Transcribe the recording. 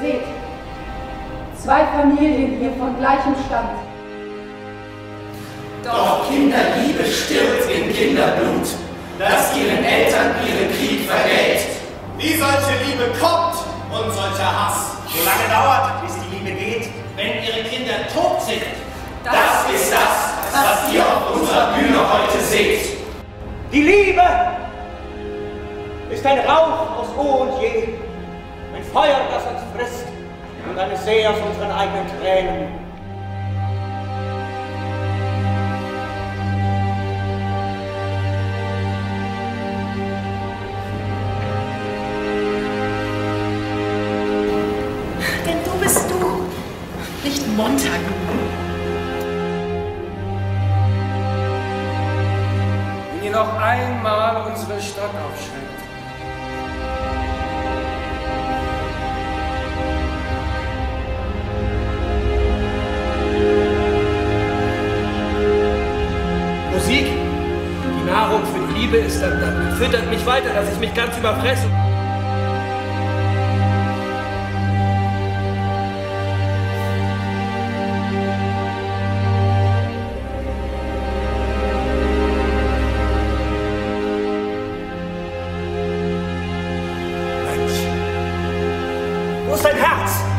Seht, zwei Familien hier von gleichem Stand. Doch Kinderliebe stirbt in Kinderblut, das ihren Eltern ihren Krieg verrät. Wie solche Liebe kommt und solcher Hass. So lange dauert, bis die Liebe geht, wenn ihre Kinder tot sind. Das, das ist das, was ihr auf unserer Bühne heute seht. Die Liebe ist ein Rauch aus O und Je, ein Feuer, das uns frisst und eine See aus unseren eigenen Tränen. Montagu. Wenn ihr noch einmal unsere Stadt aufschreckt, Musik, die Nahrung für die Liebe ist, dann, dann füttert mich weiter, dass ich mich ganz überfresse. Mensch, Wo ist dein Herz?